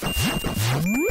うわ!